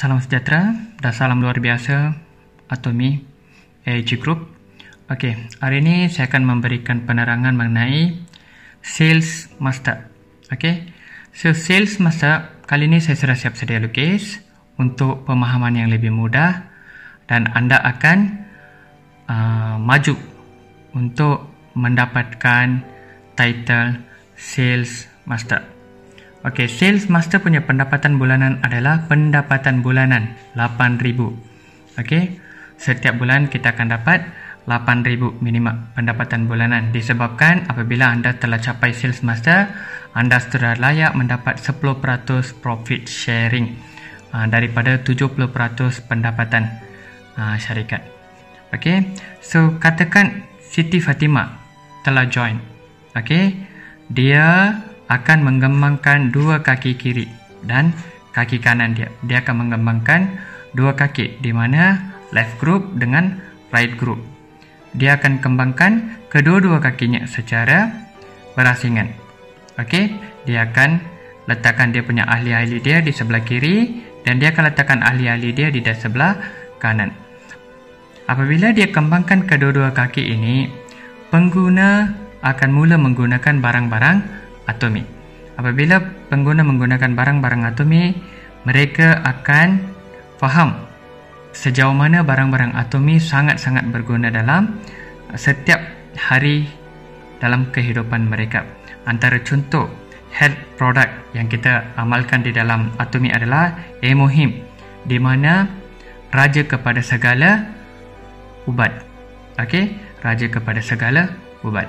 salam sejahtera dan salam luar biasa Atomi AG Group. Okey, hari ini saya akan memberikan penerangan mengenai Sales Master. Okey, so Sales Master kali ini saya sudah siap sedia lukis untuk pemahaman yang lebih mudah dan anda akan uh, maju untuk mendapatkan title Sales Master. Okey, sales master punya pendapatan bulanan adalah pendapatan bulanan 8000. Okey. Setiap bulan kita akan dapat 8000 minimum pendapatan bulanan disebabkan apabila anda telah capai sales master, anda sudah layak mendapat 10% profit sharing uh, daripada 70% pendapatan uh, syarikat. Okey. So katakan Siti Fatima telah join. Okey. Dia akan mengembangkan dua kaki kiri dan kaki kanan dia. Dia akan mengembangkan dua kaki di mana left group dengan right group. Dia akan kembangkan kedua-dua kakinya secara berasingan. Okey, dia akan letakkan dia punya ahli-ahli dia di sebelah kiri dan dia akan letakkan ahli-ahli dia di sebelah kanan. Apabila dia kembangkan kedua-dua kaki ini, pengguna akan mula menggunakan barang-barang atomi. Apabila pengguna menggunakan barang-barang atomi, mereka akan faham sejauh mana barang-barang atomi sangat-sangat berguna dalam setiap hari dalam kehidupan mereka. Antara contoh health product yang kita amalkan di dalam atomi adalah Emohim di mana raja kepada segala ubat. Okey, raja kepada segala ubat.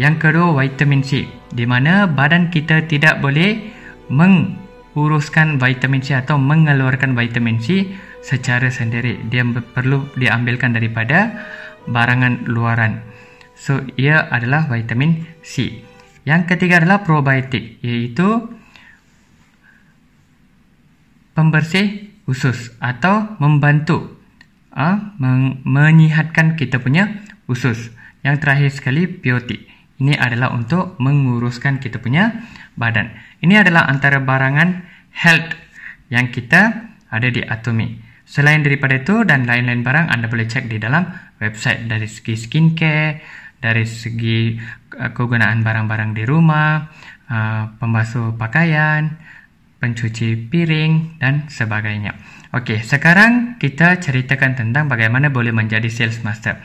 Yang kedua, vitamin C. Di mana badan kita tidak boleh menguruskan vitamin C atau mengeluarkan vitamin C secara sendiri. Dia perlu diambilkan daripada barangan luaran. So, ia adalah vitamin C. Yang ketiga adalah probiotik, iaitu pembersih usus atau membantu uh, menyihatkan kita punya usus. Yang terakhir sekali, biotik. Ini adalah untuk menguruskan kita punya badan. Ini adalah antara barangan health yang kita ada di Atomi. Selain daripada itu dan lain-lain barang anda boleh cek di dalam website dari segi skincare, dari segi uh, kegunaan barang-barang di rumah, uh, pembasuh pakaian, pencuci piring dan sebagainya. Okey, sekarang kita ceritakan tentang bagaimana boleh menjadi sales master.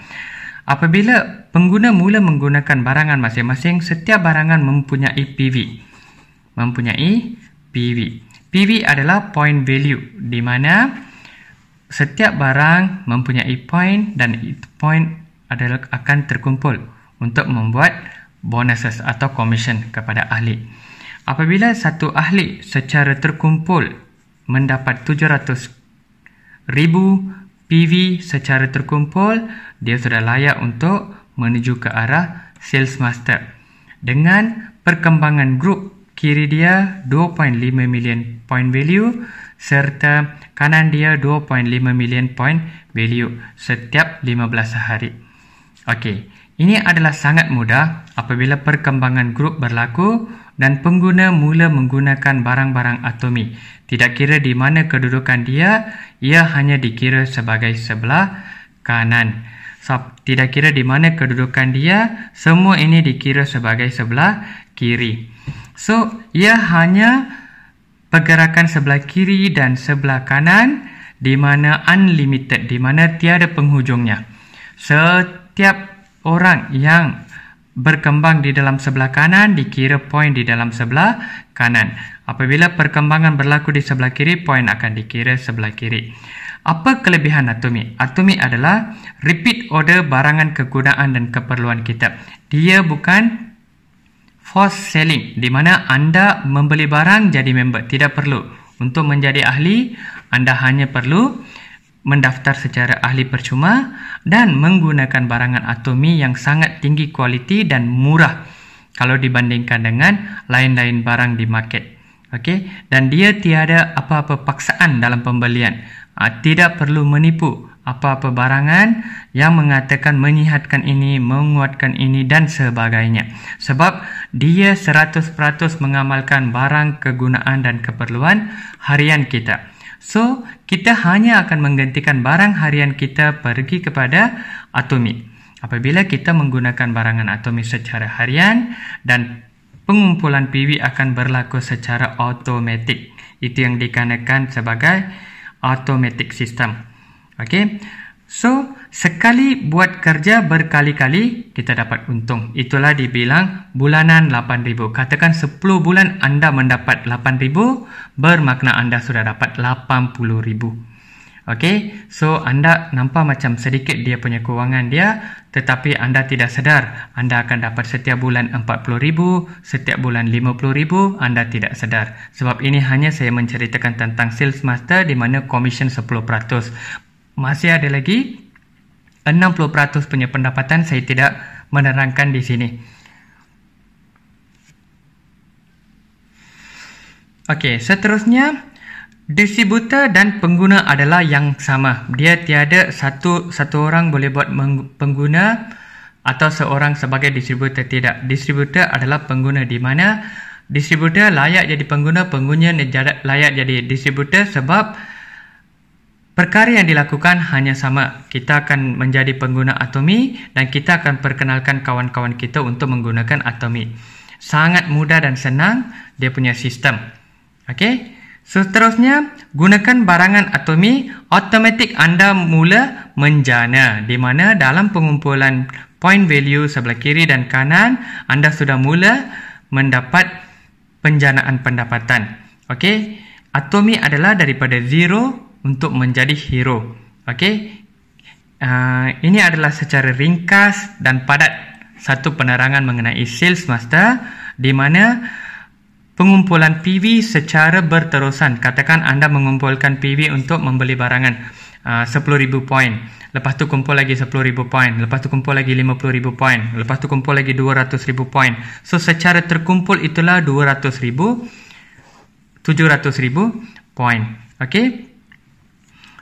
Apabila pengguna mula menggunakan barangan masing-masing, setiap barangan mempunyai PV. Mempunyai PV. PV adalah point value di mana setiap barang mempunyai point dan point adalah akan terkumpul untuk membuat bonuses atau commission kepada ahli. Apabila satu ahli secara terkumpul mendapat 700 ribu PV secara terkumpul, dia sudah layak untuk menuju ke arah sales master. Dengan perkembangan grup, kiri dia 2.5 million point value serta kanan dia 2.5 million point value setiap 15 hari. Okey, ini adalah sangat mudah apabila perkembangan grup berlaku dan pengguna mula menggunakan barang-barang atomi. Tidak kira di mana kedudukan dia, ia hanya dikira sebagai sebelah kanan. So, tidak kira di mana kedudukan dia, semua ini dikira sebagai sebelah kiri. So, ia hanya pergerakan sebelah kiri dan sebelah kanan di mana unlimited, di mana tiada penghujungnya. Setiap orang yang berkembang di dalam sebelah kanan dikira poin di dalam sebelah kanan. Apabila perkembangan berlaku di sebelah kiri, poin akan dikira sebelah kiri. Apa kelebihan atomi? Atomi adalah repeat order barangan kegunaan dan keperluan kita. Dia bukan force selling di mana anda membeli barang jadi member. Tidak perlu. Untuk menjadi ahli, anda hanya perlu mendaftar secara ahli percuma dan menggunakan barangan atomi yang sangat tinggi kualiti dan murah kalau dibandingkan dengan lain-lain barang di market. Okey, dan dia tiada apa-apa paksaan dalam pembelian. Uh, tidak perlu menipu apa-apa barangan yang mengatakan menyihatkan ini, menguatkan ini dan sebagainya. Sebab dia 100% mengamalkan barang kegunaan dan keperluan harian kita. So, kita hanya akan menggantikan barang harian kita pergi kepada Atomic. Apabila kita menggunakan barangan Atomic secara harian dan pengumpulan PV akan berlaku secara automatik. Itu yang dikarenakan sebagai automatic system. Okay. So, sekali buat kerja berkali-kali, kita dapat untung. Itulah dibilang bulanan 8,000. Katakan 10 bulan anda mendapat 8,000, bermakna anda sudah dapat 80,000. Okay, so anda nampak macam sedikit dia punya kewangan dia, tetapi anda tidak sedar. Anda akan dapat setiap bulan 40,000, setiap bulan 50,000, anda tidak sedar. Sebab ini hanya saya menceritakan tentang sales master di mana commission 10% masih ada lagi 60% punya pendapatan saya tidak menerangkan di sini. Okey, seterusnya distributor dan pengguna adalah yang sama. Dia tiada satu satu orang boleh buat pengguna atau seorang sebagai distributor tidak. Distributor adalah pengguna di mana distributor layak jadi pengguna, pengguna layak jadi distributor sebab Perkara yang dilakukan hanya sama. Kita akan menjadi pengguna Atomi dan kita akan perkenalkan kawan-kawan kita untuk menggunakan Atomi. Sangat mudah dan senang dia punya sistem. Okey. Seterusnya, gunakan barangan Atomi, automatik anda mula menjana di mana dalam pengumpulan point value sebelah kiri dan kanan, anda sudah mula mendapat penjanaan pendapatan. Okey. Atomi adalah daripada zero untuk menjadi hero. Okey. Uh, ini adalah secara ringkas dan padat satu penerangan mengenai sales master di mana pengumpulan PV secara berterusan. Katakan anda mengumpulkan PV untuk membeli barangan uh, 10,000 poin. Lepas tu kumpul lagi 10,000 poin. Lepas tu kumpul lagi 50,000 poin. Lepas tu kumpul lagi 200,000 poin. So secara terkumpul itulah 200,000 700,000 poin. Okey.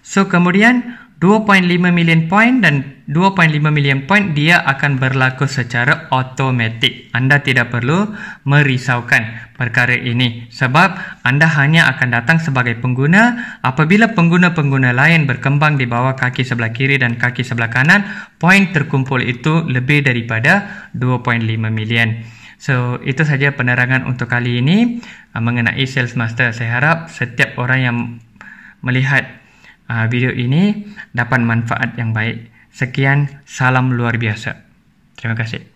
So kemudian 2.5 million point dan 2.5 million point dia akan berlaku secara automatik. Anda tidak perlu merisaukan perkara ini sebab anda hanya akan datang sebagai pengguna apabila pengguna-pengguna lain berkembang di bawah kaki sebelah kiri dan kaki sebelah kanan, point terkumpul itu lebih daripada 2.5 million. So, itu saja penerangan untuk kali ini uh, mengenai Sales Master. Saya harap setiap orang yang melihat uh, video ini dapat manfaat yang baik. Sekian, salam luar biasa. Terima kasih.